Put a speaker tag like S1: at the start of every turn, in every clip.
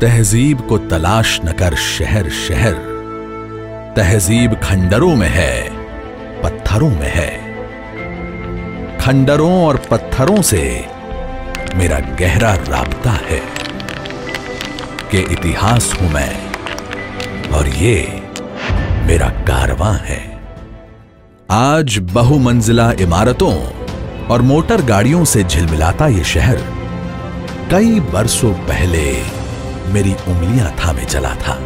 S1: तहजीब को तलाश न कर शहर शहर। तहजीब खंडरों में है, पत्थरों में है। खंडरों और पत्थरों से मेरा गहरा राबता है कि इतिहास हूँ मैं, और ये मेरा कारवां है। आज बहुमंजिला इमारतों और मोटर गाड़ियों से झिलमिलाता ये शहर कई बरसों पहले मेरी उंगलियाँ थामे चला था।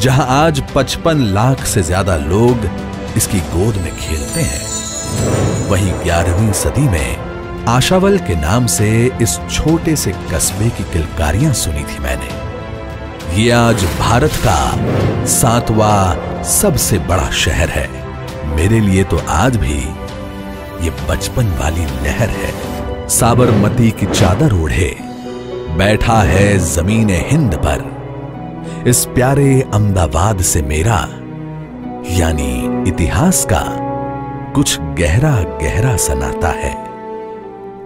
S1: जहाँ आज 55 लाख से ज़्यादा लोग इसकी गोद में खेलते हैं, वहीं 11वीं सदी में आशावल के नाम से इस छोटे से कस्बे की किलकारियाँ सुनी थी मैंने। ये आज भारत का सातवां सबसे बड़ा शहर है। मेरे लिए तो आज भी ये बचपन वाली लहर है। साबरमती की चादर ओढ़े। बैठा है ज़मीन हिंद पर। इस प्यारे अहमदाबाद से मेरा, यानी इतिहास का, कुछ गहरा गहरा सनाता है।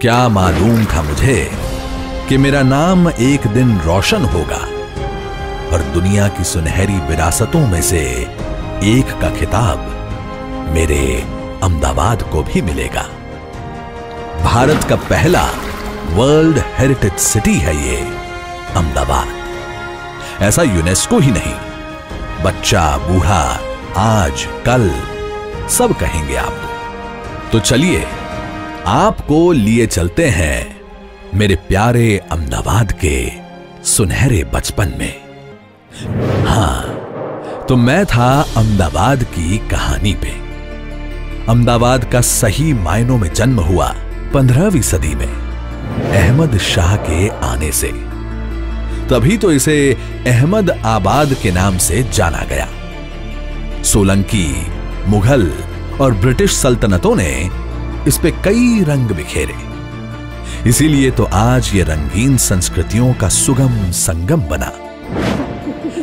S1: क्या मालूम था मुझे कि मेरा नाम एक दिन रोशन होगा और दुनिया की सुनहरी विरासतों में से एक का खिताब मेरे अहमदाबाद को भी मिलेगा। भारत का पहला वर्ल्ड हेरिटेज सिटी है ये, अहमदाबाद। ऐसा यूनेस्को ही नहीं, बच्चा, बूढ़ा, आज, कल, सब कहेंगे आपको। तो चलिए, आपको लिए चलते हैं मेरे प्यारे अहमदाबाद के सुनहरे बचपन में। हाँ तो मैं था अहमदाबाद की कहानी पे। अहमदाबाद का सही मायनों में जन्म हुआ पंद्रहवीं सदी में। अहमद शाह के आने से। तभी तो इसे अहमद आबाद के नाम से जाना गया। सोलंकी, मुगल और ब्रिटिश सल्तनतों ने इस पे कई रंग बिखेरे। इसीलिए तो आज ये रंगीन संस्कृतियों का सुगम संगम बना।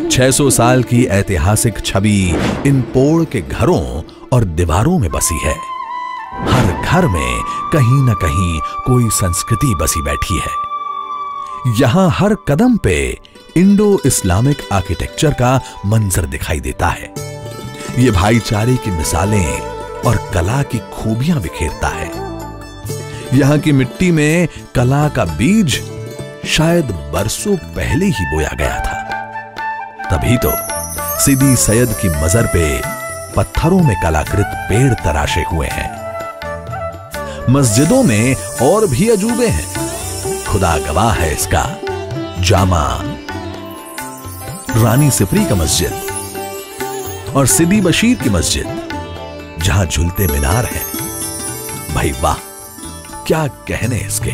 S1: 600 साल की ऐतिहासिक छवि इन पोड़ के घरों और दीवारों में बसी है। हर घर में कहीं ना कहीं कोई संस्कृति बसी बैठी है। यहाँ हर कदम पे इंडो इस्लामिक आर्किटेक्चर का मंजर दिखाई देता है। ये भाईचारे की मिसालें और कला की खूबियाँ बिखेरता है। यहाँ की मिट्टी में कला का बीज शायद बरसों पहले ही बोया गया था। तभी तो सीधी सैयद की मजर पे पत्थरों में कलाकृत पेड़ तराशे हुए हैं। मस्जिदों में और भी अजूबे हैं। खुदा गवाह है इसका। जामा। रानी सिपरी का मस्जिद और सिद्दी बशीर की मस्जिद, जहाँ झूलते मीनार हैं। भाई वाह, क्या कहने इसके?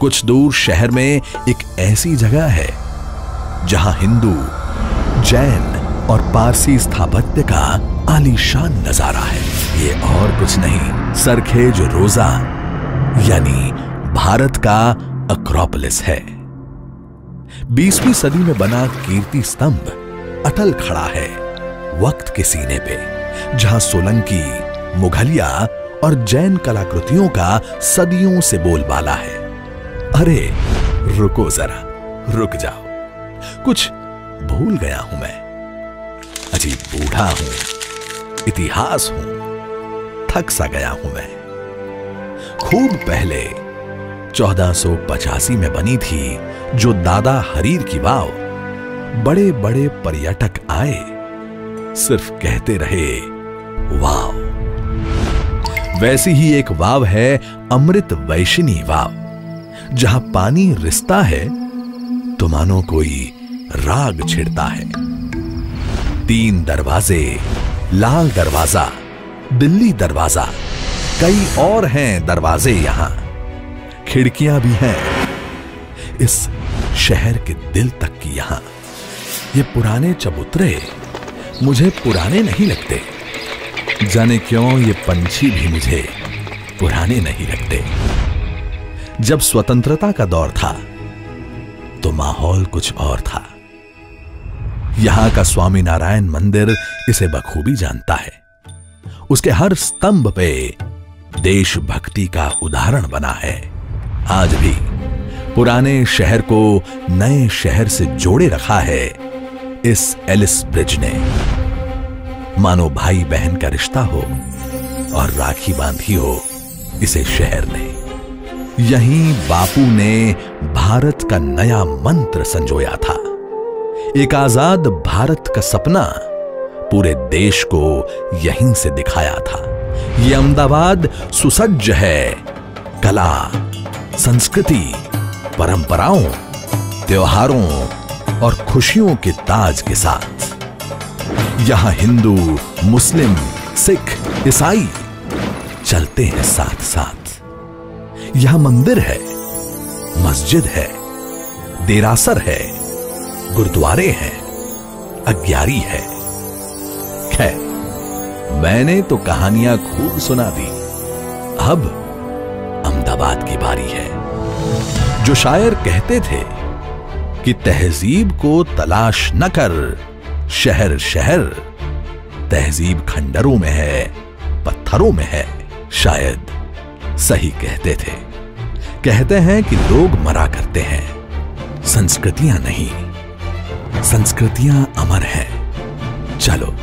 S1: कुछ दूर शहर में एक ऐसी जगह है, जहाँ हिंदू, जैन और पारसी स्थापत्य का आलीशान नज़ारा है। ये और कुछ नहीं, सरखेज रोजा, यानी भारत का अक्रोपोलिस है। बीसवीं सदी में बना कीर्ति स्तंभ अटल खड़ा है वक्त के सीने पे, जहाँ सोलंकी, मुघलिया और जैन कलाकृतियों का सदियों से बोलबाला है। अरे, रुको जरा, रुक जाओ। कुछ भूल गया हूँ मैं। अजीब बूढ़ा हूँ इतिहास हूँ। थक सा गया हूँ मैं। खूब पहले 1485 में बनी थी जो दादा हरीर की वाव। बड़े बड़े पर्यटक आए, सिर्फ़ कहते रहे, वाव। वैसी ही एक वाव है अमृत वैशिनी वाव, जहाँ पानी रिसता है तो मानो कोई राग छिड़ता है। तीन दरवाजे लाल दरवाज़ा दिल्ली दरवाज़ा, कई और हैं दरवाजे यहाँ। खिड़कियाँ भी हैं इस शहर के दिल तक की यहाँ। ये पुराने चबूतरे मुझे पुराने नहीं लगते। जाने क्यों ये पंछी भी मुझे पुराने नहीं लगते। जब स्वतंत्रता का दौर था तो माहौल कुछ और था। यहाँ का स्वामी नारायण मंदिर इसे बखूबी जानता है। उसके हर स्तंभ पे देशभक्ति का उदाहरण बना है। आज भी पुराने शहर को नए शहर से जोड़े रखा है इस एलिस ब्रिज ने। मानो भाई बहन का रिश्ता हो और राखी बांधी हो इसे शहर ने। यहीं बापू ने भारत का नया मंत्र संजोया था। एक आज़ाद भारत का सपना पूरे देश को यहीं से दिखाया था। यह अहमदाबाद सुसज्ज है। कला, संस्कृति, परंपराओं, त्योहारों और खुशियों के ताज के साथ। यहाँ हिंदू, मुस्लिम, सिख, ईसाई चलते हैं साथ साथ यहाँ मंदिर है, मस्जिद है, देरासर है गुरुद्वारे हैं, अग्यारी है। खैर, मैंने तो कहानियाँ खूब सुना दी। अब अहमदाबाद की बारी है, जो शायर कहते थे कि तहजीब को तलाश न कर, शहर शहर, तहजीब खंडरों में है, पत्थरों में है, शायद सही कहते थे। कहते हैं कि लोग मरा करते हैं, संस्कृतियाँ नहीं। संस्कृतियाँ अमर हैं। चलो,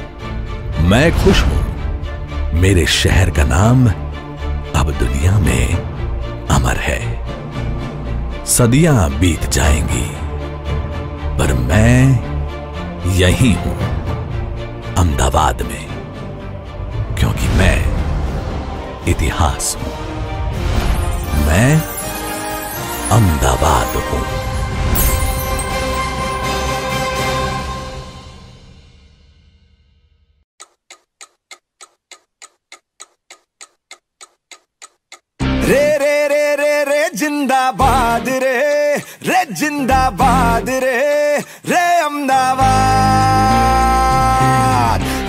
S1: मैं खुश हूँ। मेरे शहर का नाम अब दुनिया में अमर है। सदियाँ बीत जाएँगी, पर मैं यही हूँ, अहमदाबाद में, क्योंकि मैं इतिहास हूँ। मैं अहमदाबाद हूँ।
S2: जिंदाबाद रे रे जिंदाबाद रे रे अहमदाबाद।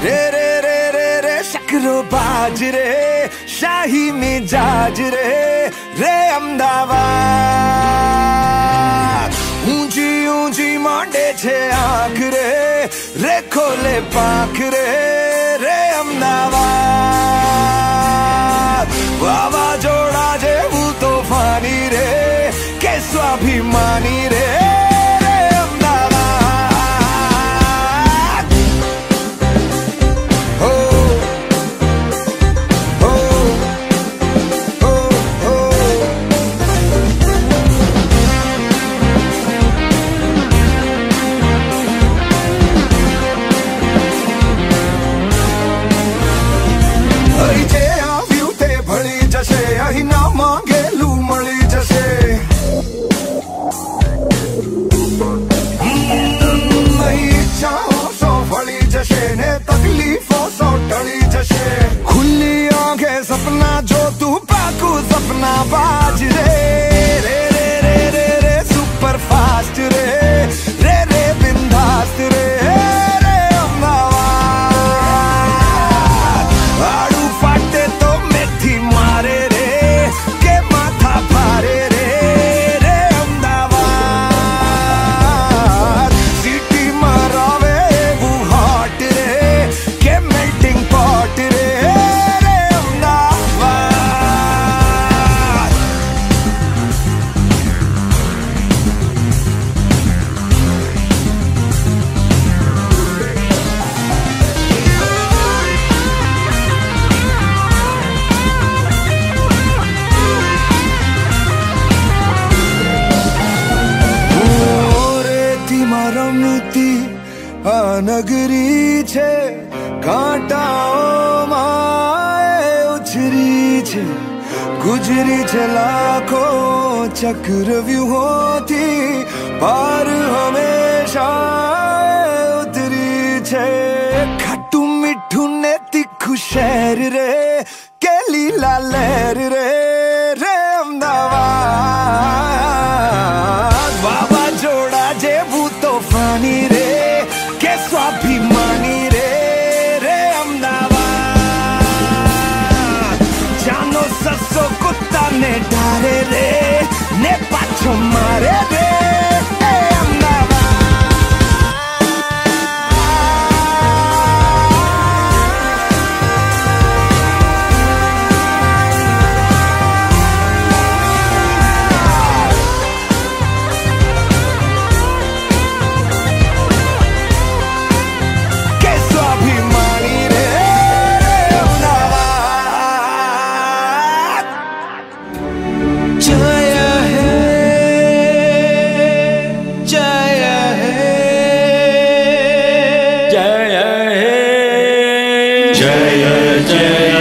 S2: रे रे रे रे रे शक्रो बाज रे, शाही मिजाज रे रे अहमदाबाद। ऊँची ऊँची मांडे छे आँख रे रे खोले पाख रे रे अहमदाबाद। अभिमानी रे નગરી છે કાંટાઓમાં એ ઉછરી છે ગુજરી છે લાખો ચક્ર વ્યૂહોથી પાર હંમેશા 내 달에 내 받쳐만 Jaya Jaya